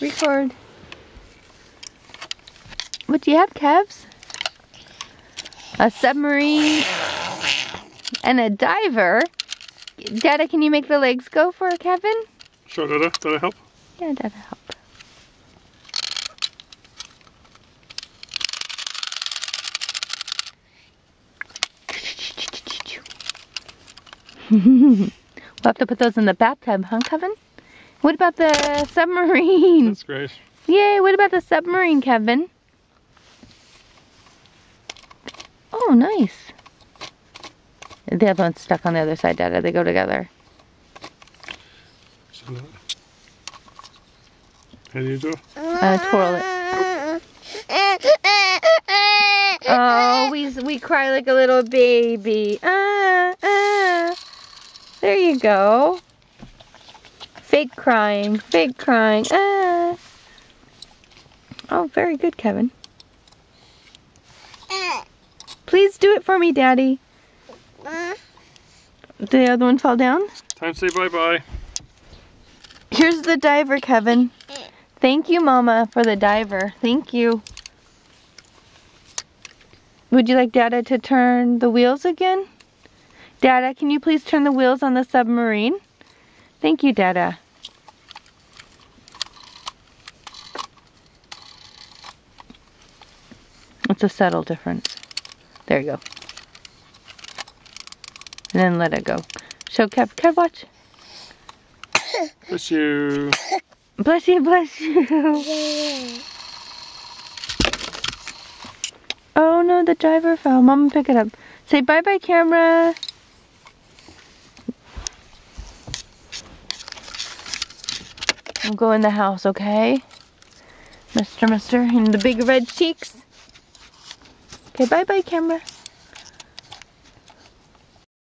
Record. What do you have, Kevs? A submarine and a diver. Dada, can you make the legs go for Kevin? Sure, Dada. Dada help? Yeah, Dada help. we'll have to put those in the bathtub, huh, Kevin? What about the submarine? That's great. Yay, what about the submarine, Kevin? Oh, nice. The other one's stuck on the other side, Dada. They go together. How do you do? Uh, twirl it. Oh, we, we cry like a little baby. Ah, ah. There you go. Fake crying, fake crying. Ah. Oh, very good, Kevin. Please do it for me, Daddy. Did the other one fall down? Time to say bye-bye. Here's the diver, Kevin. Thank you, Mama, for the diver. Thank you. Would you like Dada to turn the wheels again? Dada, can you please turn the wheels on the submarine? Thank you, Dada. It's a subtle difference. There you go. And then let it go. Show Kev. Kev, watch. Bless you. Bless you, bless you. Oh no, the driver fell. Mom, pick it up. Say bye-bye, camera. We'll go in the house, okay? Mister, mister, and the big red cheeks. Okay, bye-bye, camera.